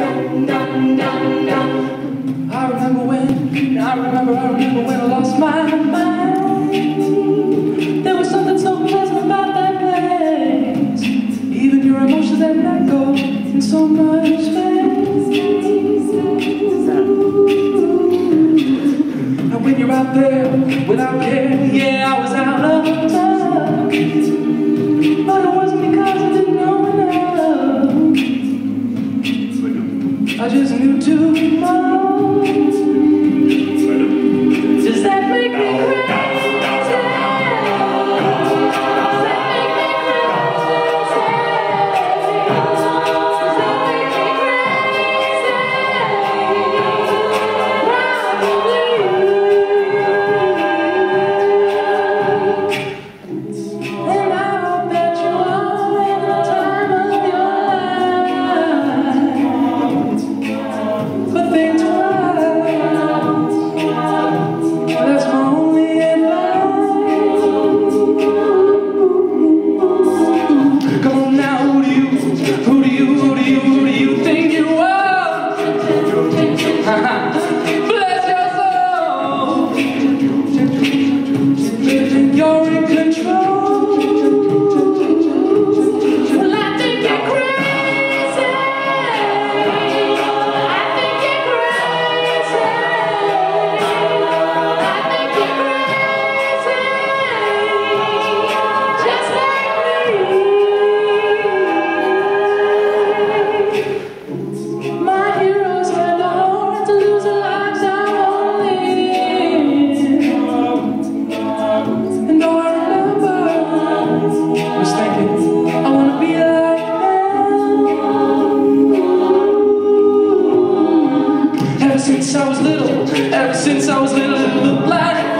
I remember when, I remember, I remember when I lost my mind. There was something so pleasant about that place. Even your emotions that night go in so much space. And when you're out there without care, yeah, I was out of touch. But it wasn't because I just knew too since I was little, ever since I was little, it looked like